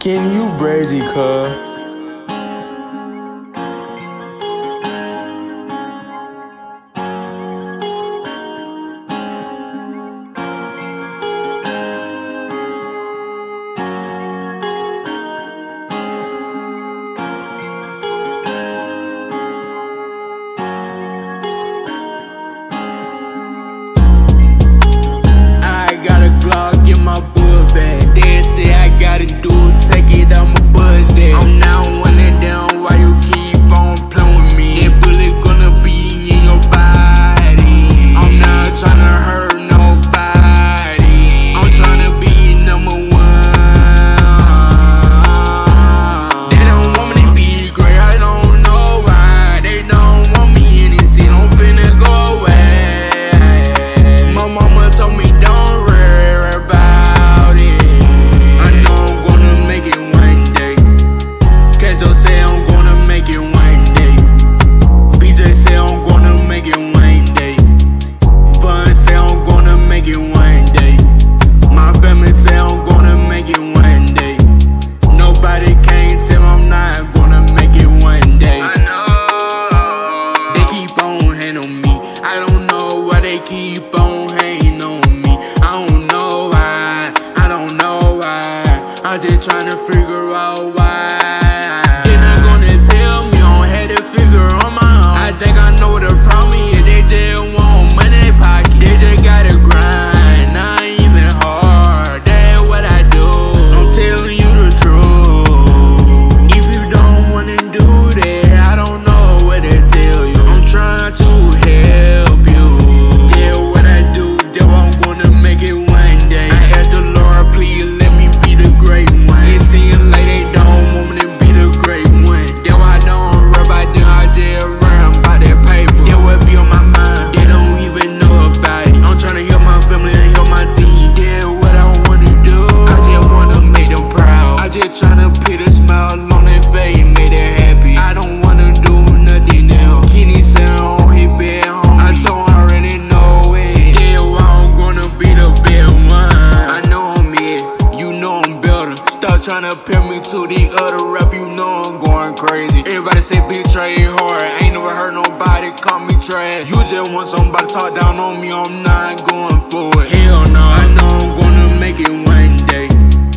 Getting you brazy, cuz. they keep on hating on me. I don't know why, I don't know why. I just trying to figure out why. tryna pin me to the other ref, you know I'm going crazy. Everybody say Big Trey hard, ain't never heard nobody call me trash. You just want somebody to talk down on me, I'm not going for it. Hell no, nah. I know I'm gonna make it one day.